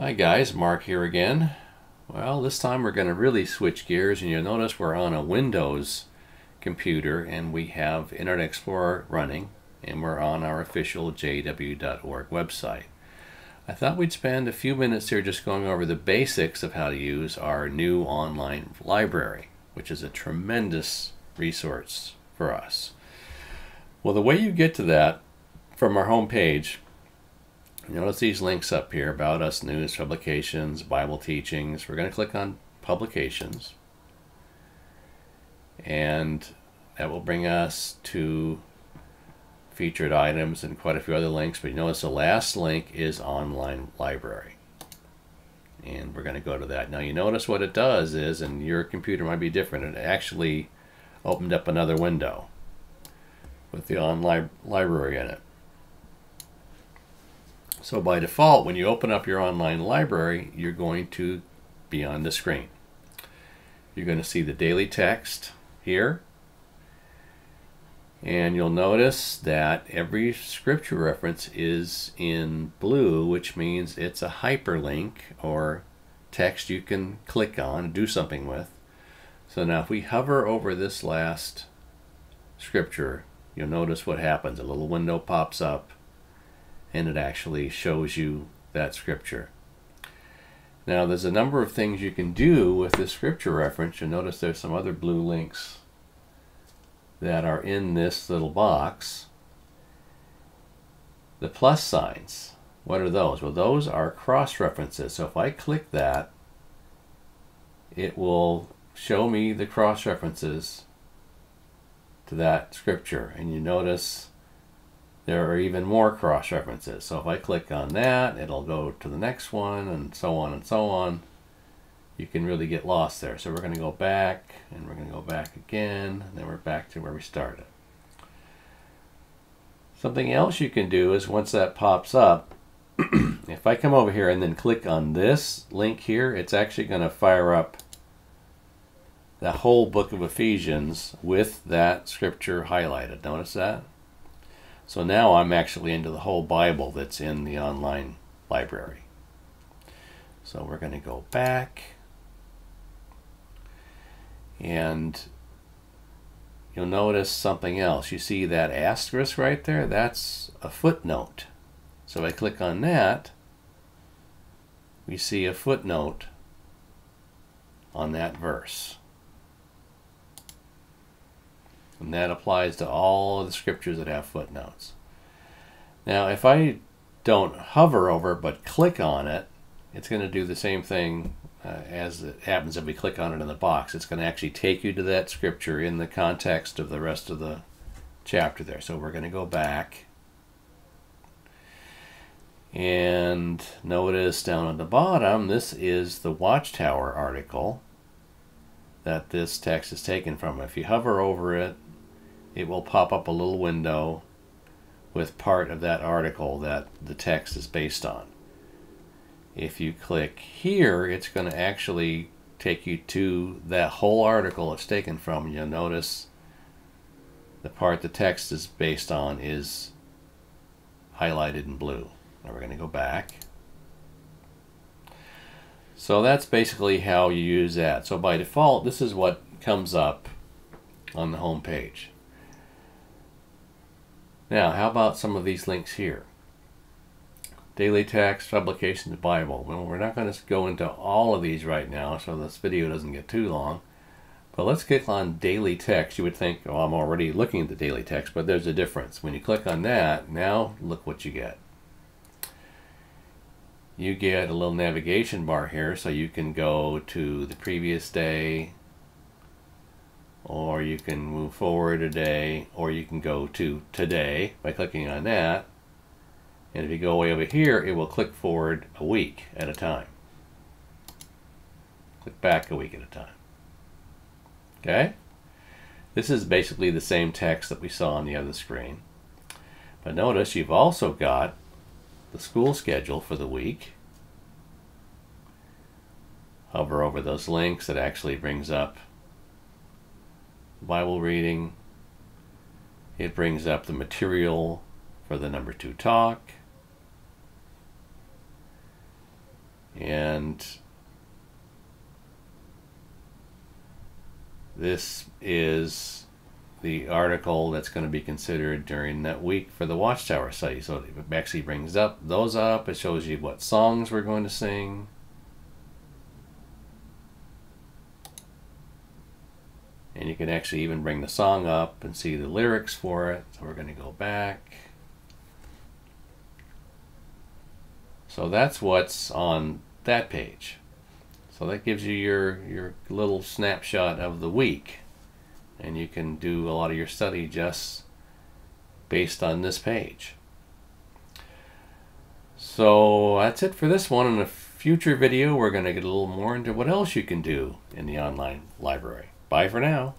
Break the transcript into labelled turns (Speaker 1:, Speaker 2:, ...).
Speaker 1: Hi guys, Mark here again. Well, this time we're going to really switch gears and you'll notice we're on a Windows computer and we have Internet Explorer running and we're on our official jw.org website. I thought we'd spend a few minutes here just going over the basics of how to use our new online library, which is a tremendous resource for us. Well, the way you get to that from our home page Notice these links up here, About Us News, Publications, Bible Teachings. We're going to click on Publications. And that will bring us to featured items and quite a few other links. But you notice the last link is Online Library. And we're going to go to that. Now you notice what it does is, and your computer might be different, it actually opened up another window with the online library in it. So by default, when you open up your online library, you're going to be on the screen. You're going to see the daily text here. And you'll notice that every scripture reference is in blue, which means it's a hyperlink or text you can click on and do something with. So now if we hover over this last scripture, you'll notice what happens. A little window pops up and it actually shows you that scripture. Now there's a number of things you can do with this scripture reference. You'll notice there's some other blue links that are in this little box. The plus signs, what are those? Well, those are cross references. So if I click that, it will show me the cross references to that scripture. And you notice there are even more cross references. So if I click on that, it'll go to the next one and so on and so on. You can really get lost there. So we're going to go back and we're going to go back again. And then we're back to where we started. Something else you can do is once that pops up, if I come over here and then click on this link here, it's actually going to fire up the whole book of Ephesians with that scripture highlighted. Notice that? So now I'm actually into the whole Bible that's in the online library. So we're going to go back and you'll notice something else. You see that asterisk right there? That's a footnote. So I click on that, we see a footnote on that verse. And that applies to all the scriptures that have footnotes. Now, if I don't hover over but click on it, it's going to do the same thing uh, as it happens if we click on it in the box. It's going to actually take you to that scripture in the context of the rest of the chapter there. So we're going to go back. And notice down at the bottom, this is the Watchtower article that this text is taken from. If you hover over it, it will pop up a little window with part of that article that the text is based on. If you click here, it's going to actually take you to that whole article it's taken from. You'll notice the part the text is based on is highlighted in blue. Now we're going to go back. So that's basically how you use that. So by default, this is what comes up on the home page. Now, how about some of these links here? Daily text, publications, Bible. Well, we're not going to go into all of these right now, so this video doesn't get too long. But let's click on daily text. You would think, oh, I'm already looking at the daily text, but there's a difference. When you click on that, now look what you get. You get a little navigation bar here, so you can go to the previous day, or you can move forward a day, or you can go to today by clicking on that. And if you go way over here, it will click forward a week at a time. Click back a week at a time. Okay? This is basically the same text that we saw on the other screen. But notice you've also got the school schedule for the week. Hover over those links, it actually brings up Bible reading. It brings up the material for the number two talk. and this is the article that's going to be considered during that week for the Watchtower study. So it actually brings up those up. It shows you what songs we're going to sing. And you can actually even bring the song up and see the lyrics for it. So we're going to go back. So that's what's on that page. So that gives you your, your little snapshot of the week. And you can do a lot of your study just based on this page. So that's it for this one. In a future video, we're going to get a little more into what else you can do in the online library. Bye for now.